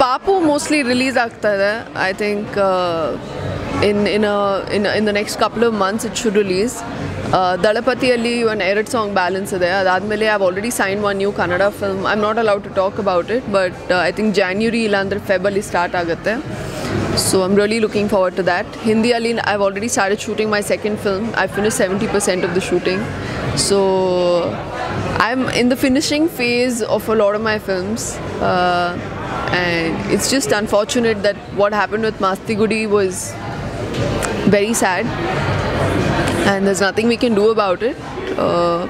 Kapu mostly release ಆಗ್ತಾ ಇದೆ. I think in in in in the next couple of months it should release ದಳಪತಿಯಲ್ಲಿ ಒಂದು ಎರಡು song balance ಇದೆ. ಅದಾದಮೇಲೆ I've already sign one new Kannada film I am not allowed to talk about it but I think January ಇಲ್ಲಾಂದರೆ February start ಆಗುತ್ತೆ. So I'm really looking forward to that ಹಿಂದಿಯಲ್ಲಿ I already started shooting my second film I finish seventy percent of the shooting so I'm in the finishing phase of a lot of my films, uh, and it's just unfortunate that what happened with Masti Gudi was very sad, and there's nothing we can do about it. Uh,